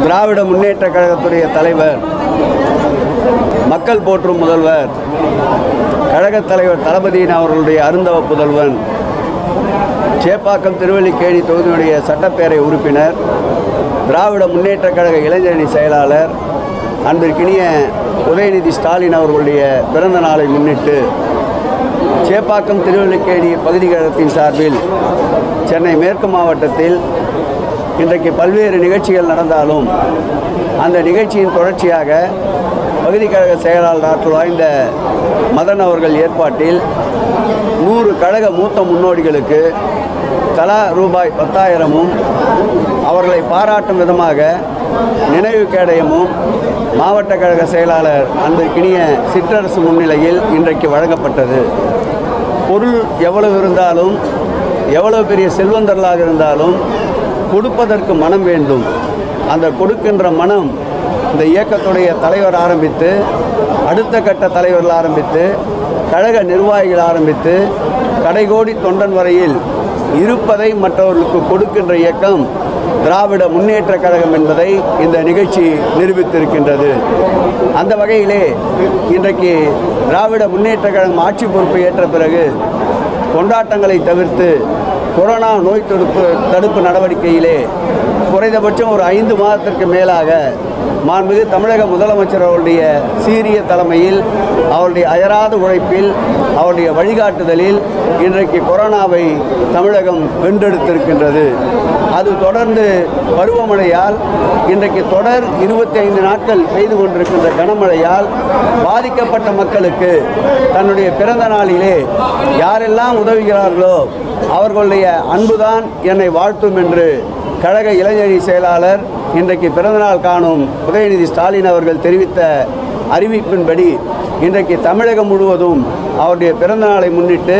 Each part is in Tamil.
திராவிட முன்னேற்ற கழகத்துடைய தலைவர் மக்கள் போற்றும் முதல்வர் கழகத் தலைவர் தளபதியின் அவர்களுடைய அருந்தவ புதல்வன் சேப்பாக்கம் திருவல்லிக்கேணி தொகுதியினுடைய சட்டப்பேரவை உறுப்பினர் திராவிட முன்னேற்ற கழக இளைஞரணி செயலாளர் அன்பிற்கினிய உதயநிதி ஸ்டாலின் அவர்களுடைய பிறந்த நாளை முன்னிட்டு சேப்பாக்கம் திருவல்லிக்கேணி பகுதி கழகத்தின் சார்பில் சென்னை மேற்கு மாவட்டத்தில் இன்றைக்கு பல்வேறு நிகழ்ச்சிகள் நடந்தாலும் அந்த நிகழ்ச்சியின் தொடர்ச்சியாக பகுதி கழக செயலாளர் ஆற்றல் வாய்ந்த மதன் அவர்கள் ஏற்பாட்டில் நூறு கழக மூத்த முன்னோடிகளுக்கு தலா ரூபாய் பத்தாயிரமும் அவர்களை பாராட்டும் விதமாக நினைவு கேடயமும் மாவட்ட கழக செயலாளர் அன்பிற்கினிய சிற்றரசு முன்னிலையில் இன்றைக்கு வழங்கப்பட்டது. பொருள் எவ்வளவு இருந்தாலும் எவ்வளவு பெரிய செல்வந்தர்களாக இருந்தாலும் கொடுப்பதற்கு மனம் வேண்டும். அந்த கொடுக்கின்ற மனம் இந்த இயக்கத்துடைய தலைவர் ஆரம்பித்து அடுத்த கட்ட தலைவர்கள் ஆரம்பித்து கழக நிர்வாகிகள் ஆரம்பித்து கடைகோடி தொண்டன் வரையில் இருப்பதை மற்றவர்களுக்கு கொடுக்கின்ற இயக்கம் திராவிட முன்னேற்ற கழகம் என்பதை இந்த நிகழ்ச்சி நிரூபித்திருக்கின்றது. அந்த வகையிலே இன்றைக்கு திராவிட முன்னேற்ற கழகம் ஆட்சி பொறுப்பு ஏற்ற பிறகு கொண்டாட்டங்களை தவிர்த்து கொரோனா நோய் தடுப்பு தடுப்பு நடவடிக்கையிலே குறைந்தபட்சம் ஒரு ஐந்து மாதத்திற்கு மேலாக மாண்புமிகு தமிழக முதலமைச்சர் அவருடைய சீரிய தலைமையில் அவருடைய அயராத உழைப்பில் அவருடைய வழிகாட்டுதலில் இன்றைக்கு கொரோனாவை தமிழகம் வென்றெடுத்திருக்கின்றது. அது தொடர்ந்து பருவமழையால் இன்றைக்கு தொடர் இருபத்தி ஐந்து நாட்கள் பெய்து கொண்டிருக்கின்ற கனமழையால் பாதிக்கப்பட்ட மக்களுக்கு தன்னுடைய பிறந்த நாளிலே யாரெல்லாம் உதவுகிறார்களோ அவர்களுடைய அன்புதான் என்னை வாழ்த்தும் என்று கழக இளைஞரணி செயலாளர் இன்றைக்கு பிறந்தநாள் காணும் உதயநிதி ஸ்டாலின் அவர்கள் தெரிவித்த அறிவிப்பின்படி இன்றைக்கு தமிழகம் முழுவதும் அவருடைய பிறந்தநாளை முன்னிட்டு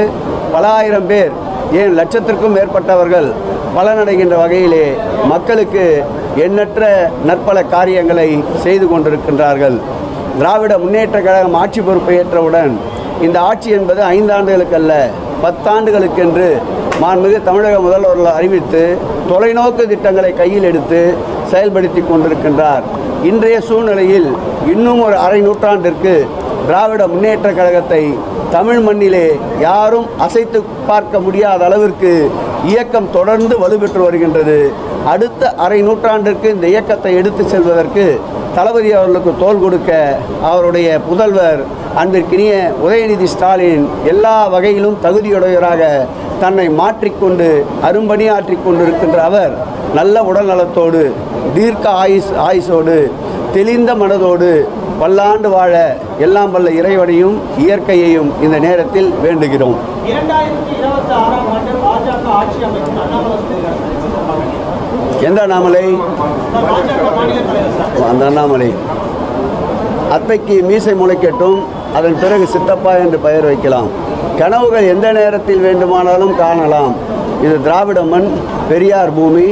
பல ஆயிரம் பேர் ஏன் லட்சத்திற்கும் மேற்பட்டவர்கள் பலனடைகின்ற வகையிலே மக்களுக்கு எண்ணற்ற நற்பல காரியங்களை செய்து கொண்டிருக்கின்றார்கள். திராவிட முன்னேற்ற கழகம் ஆட்சி பொறுப்பை ஏற்றவுடன் இந்த ஆட்சி என்பது ஐந்தாண்டுகளுக்கு அல்ல பத்தாண்டுகளுக்கென்று மாண்புமிகு தமிழக முதல்வர்கள் அறிவித்து தொலைநோக்கு திட்டங்களை கையில் எடுத்து செயல்படுத்தி கொண்டிருக்கின்றார். இன்றைய சூழ்நிலையில் இன்னும் ஒரு அரை நூற்றாண்டிற்கு திராவிட முன்னேற்ற கழகத்தை தமிழ் மண்ணிலே யாரும் அசைத்து பார்க்க முடியாத அளவிற்கு இயக்கம் தொடர்ந்து வலுப்பெற்று வருகின்றது. அடுத்த அரை நூற்றாண்டிற்கு இந்த இயக்கத்தை எடுத்து செல்வதற்கு தளபதி அவர்களுக்கு தோல் கொடுக்க அவருடைய புதல்வர் அன்பிற்கினிய உதயநிதி ஸ்டாலின் எல்லா வகையிலும் தகுதியுடையவராக தன்னை மாற்றிக்கொண்டு அரும்பணியாற்றி கொண்டிருக்கின்ற அவர் நல்ல உடல் நலத்தோடு தீர்க்க ஆயுஸ் ஆயுசோடு தெளிந்த மனதோடு பல்லாண்டு வாழ எல்லாம் வல்ல இறைவனையும் இயற்கையையும் இந்த நேரத்தில் வேண்டுகிறோம். எந்த அண்ணாமலை? அந்த அண்ணாமலை. அத்தைக்கு மீசை முளைக்கட்டும் அதன் பிறகு சித்தப்பா என்று பெயர் வைக்கலாம். கனவுகள் எந்த நேரத்தில் வேண்டுமானாலும் காணலாம். இது திராவிட மண் பெரியார் பூமி.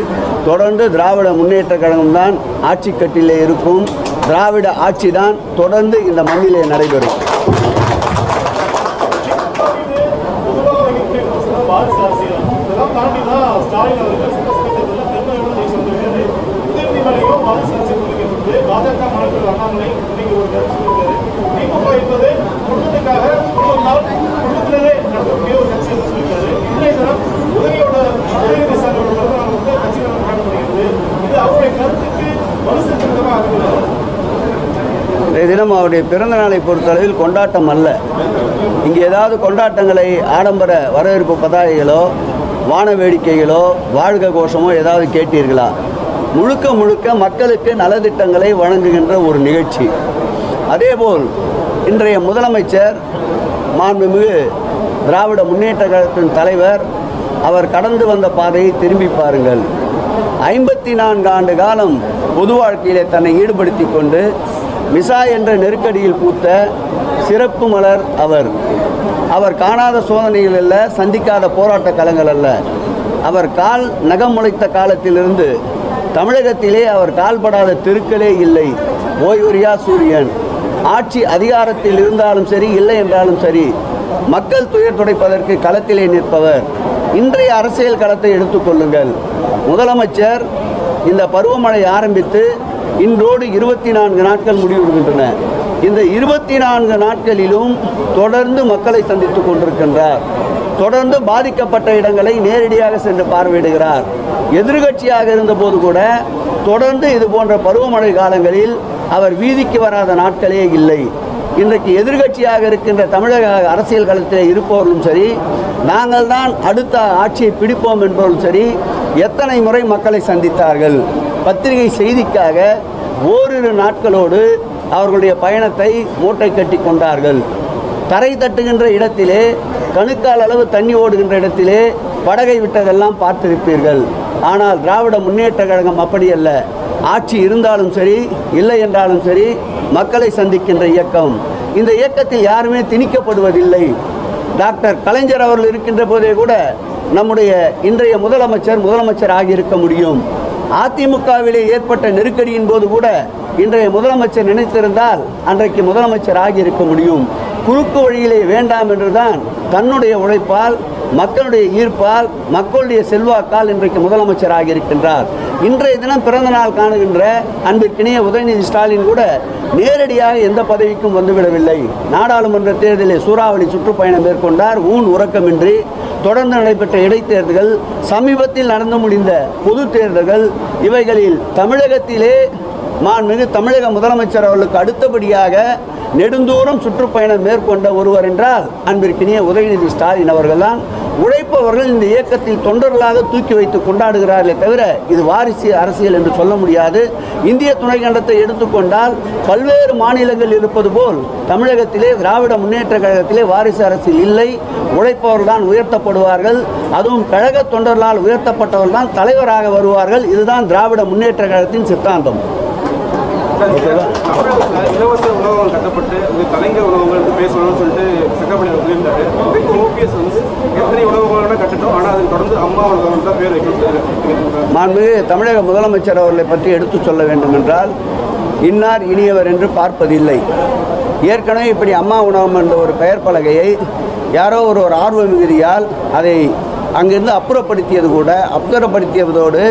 தொடர்ந்து திராவிட முன்னேற்ற கழகம் தான் ஆட்சி கட்டிலே இருக்கும். திராவிட ஆட்சி தான் தொடர்ந்து இந்த மண்ணிலே நடைபெறும். வாரிசு அரசியல் இதெல்லாம் தாண்டி தான் ஸ்டாலின் அவர்கள் சட்டசபையில் தென்மையோட ஜெயிச்சு வந்திருக்காரு உதயநிதி மேலையும் வாரிசு அரசியல் குறிக்கப்பட்டு பாஜக மாநில அண்ணாமலை நீங்க ஒரு கருத்து சொல்லியிருக்காரு திமுக என்பது குடும்பத்துக்காக ஒரு நாள் குடும்பத்திலே நடக்கக்கூடிய ஒரு கட்சி என்று சொல்லியிருக்காரு இன்றைய தினம் உதவியோட உதயநிதி சாரோட பிறந்தநாள் வந்து கட்சிகள் கொண்டாடப்படுகிறது இது அவருடைய கருத்துக்கு வலு இன்றைய தினம் அவருடைய பிறந்த நாளை பொறுத்தளவில் கொண்டாட்டம் அல்ல. இங்கே ஏதாவது கொண்டாட்டங்களை ஆடம்பர வரவேற்பு பதாகைகளோ வான வேடிக்கைகளோ வாழ்க கோஷமோ ஏதாவது கேட்டீர்களா? முழுக்க முழுக்க மக்களுக்கு நலத்திட்டங்களை வழங்குகின்ற ஒரு நிகழ்ச்சி. அதேபோல் இன்றைய முதலமைச்சர் மாண்புமிகு திராவிட முன்னேற்ற கழகத்தின் தலைவர் அவர் கடந்து வந்த பாதையை திரும்பி பாருங்கள். ஐம்பத்தி நான்கு ஆண்டு காலம் பொது வாழ்க்கையிலே தன்னை ஈடுபடுத்தி கொண்டு மிசா என்ற நெருக்கடியில் பூத்த சிறப்பு மலர் அவர். அவர் காணாத சோதனைகள் அல்ல சந்திக்காத போராட்ட களங்கள் அல்ல. அவர் கால் நகம் முளைத்த காலத்திலிருந்து தமிழகத்திலே அவர் கால்படாத தெருக்களே இல்லை. ஓய்வூரியா சூரியன். ஆட்சி அதிகாரத்தில் இருந்தாலும் சரி இல்லை என்றாலும் சரி மக்கள் துயர் துடைப்பதற்கு களத்திலே நிற்பவர். இன்றைய அரசியல் களத்தை எடுத்துக்கொள்ளுங்கள் முதலமைச்சர் இந்த பருவமழை ஆரம்பித்து இன்றோடு இருபத்தி நான்கு நாட்கள் முடிவுறுகின்றன இந்த இருபத்தி நான்கு நாட்களிலும் தொடர்ந்து மக்களை சந்தித்துக் கொண்டிருக்கின்றார். தொடர்ந்து பாதிக்கப்பட்ட இடங்களை நேரடியாக சென்று பார்வையிடுகிறார். எதிர்கட்சியாக இருந்தபோது கூட தொடர்ந்து இது போன்ற பருவமழை காலங்களில் அவர் வீதிக்கு வராத நாட்களே இல்லை. இன்றைக்கு எதிர்கட்சியாக இருக்கின்ற தமிழக அரசியல் களத்தில் இருப்பவர்களும் சரி நாங்கள் தான் அடுத்த ஆட்சியை பிடிப்போம் என்பவர்களும் சரி எத்தனை முறை மக்களை சந்தித்தார்கள்? பத்திரிகை செய்திக்காக ஓரிரு நாட்களோடு அவர்களுடைய பயணத்தை மூட்டை கட்டி கொண்டார்கள். தரை தட்டுகின்ற இடத்திலே கணுக்கால் அளவு தண்ணி ஓடுகின்ற இடத்திலே படகை விட்டதெல்லாம் பார்த்திருப்பீர்கள். ஆனால் திராவிட முன்னேற்ற கழகம் அப்படி அல்ல. ஆட்சி இருந்தாலும் சரி இல்லை என்றாலும் சரி மக்களை சந்திக்கின்ற இயக்கம். இந்த இயக்கத்தில் யாருமே திணிக்கப்படுவதில்லை. டாக்டர் கலைஞர் அவர்கள் இருக்கின்ற போதே கூட நம்முடைய இன்றைய முதலமைச்சர் முதலமைச்சர் ஆகியிருக்க முடியும். அதிமுகவிலே ஏற்பட்ட நெருக்கடியின் போது கூட இன்றைய முதலமைச்சர் நினைத்திருந்தால் அன்றைக்கு முதலமைச்சர் ஆகியிருக்க முடியும். குறுக்கு வழியிலே வேண்டாம் என்றுதான் தன்னுடைய உழைப்பால் மக்களுடைய ஈர்ப்பால் மக்களுடைய செல்வாக்கால் இன்றைக்கு முதலமைச்சர் ஆகியிருக்கின்றார். இன்றைய தினம் பிறந்த நாள் காணுகின்ற அன்பிற்கினைய உதயநிதி ஸ்டாலின் கூட நேரடியாக எந்த பதவிக்கும் வந்துவிடவில்லை. நாடாளுமன்ற தேர்தலில் சூறாவளி சுற்றுப்பயணம் மேற்கொண்டார். ஊன் உறக்கமின்றி தொடர்ந்து நடைபெற்ற இடைத்தேர்தல்கள் சமீபத்தில் நடந்து முடிந்த பொது தேர்தல்கள் இவைகளில் தமிழகத்திலே மாண்புமிகு தமிழக முதலமைச்சர் அவர்களுக்கு அடுத்தபடியாக நெடுந்தூரம் சுற்றுப்பயணம் மேற்கொண்ட ஒருவர் என்றால் அன்பிற்கினிய உதயநிதி ஸ்டாலின் அவர்கள்தான். உழைப்பவர்கள் இந்த இயக்கத்தில் தொண்டர்களாக தூக்கி வைத்து கொண்டாடுகிறார்களே தவிர இது வாரிசு அரசியல் என்று சொல்ல முடியாது. இந்திய துணைக்கண்டத்தை எடுத்துக்கொண்டால் பல்வேறு மாநிலங்கள் இருப்பது போல் தமிழகத்திலே திராவிட முன்னேற்ற கழகத்திலே வாரிசு அரசியல் இல்லை. உழைப்பவர்கள்தான் உயர்த்தப்படுவார்கள். அதுவும் கழக தொண்டர்களால் உயர்த்தப்பட்டவர்கள்தான் தலைவராக வருவார்கள். இதுதான் திராவிட முன்னேற்ற கழகத்தின் சித்தாந்தம். இலவச உணவகம் கட்டப்பட்டு இது கலைஞர் உணவகங்கள் வந்து பேசணும்னு சொல்லிட்டு சட்டப்படி சொல்லியிருந்தாரு ஓபிஎஸ் வந்து எத்தனை உணவகங்கள் கட்டட்டும் ஆனால் அதை தொடர்ந்து அம்மா உணவகம் தான் பேர் வைக்கணும் மாண்புமிகு தமிழக முதலமைச்சர் அவர்களை பற்றி எடுத்துச் சொல்ல வேண்டும் என்றால் இன்னார் இனியவர் என்று பார்ப்பதில்லை. ஏற்கனவே இப்படி அம்மா உணவகம் என்ற ஒரு பெயர் பலகையை யாரோ ஒரு ஒரு ஆர்வ மிகுதியால் அதை அங்கிருந்து அப்புறப்படுத்தியது கூட அப்புறப்படுத்தியதோடு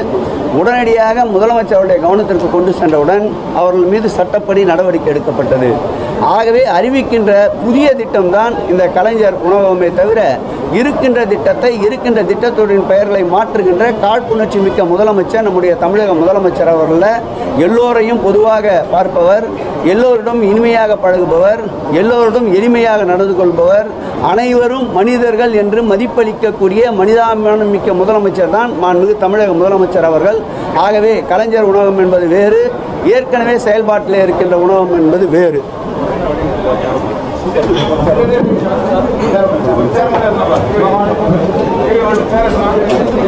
உடனடியாக முதலமைச்சருடைய கவனத்திற்கு கொண்டு சென்றவுடன் அவர்கள் மீது சட்டப்படி நடவடிக்கை எடுக்கப்பட்டது. ஆகவே அறிவிக்கின்ற புதிய திட்டம்தான் இந்த கலைஞர் உணவகமே தவிர இருக்கின்ற திட்டத்தை இருக்கின்ற திட்டத்துடன் பெயர்களை மாற்றுகின்ற காழ்ப்புணர்ச்சி மிக்க முதலமைச்சர் நம்முடைய தமிழக முதலமைச்சர் அவர்களில் எல்லோரையும் பொதுவாக பார்ப்பவர் எல்லோரிடம் இனிமையாக பழகுபவர் எல்லோரிடம் எளிமையாக நடந்து கொள்பவர் அனைவரும் மனிதர்கள் என்று மதிப்பளிக்கக்கூடிய மனிதாபிமானம் மிக்க முதலமைச்சர் தான் மாண்புமிகு தமிழக முதலமைச்சர் அவர்கள். ஆகவே கலைஞர் உணவகம் என்பது வேறு ஏற்கனவே செயல்பாட்டில் இருக்கின்ற உணவகம் என்பது வேறு. Thank you.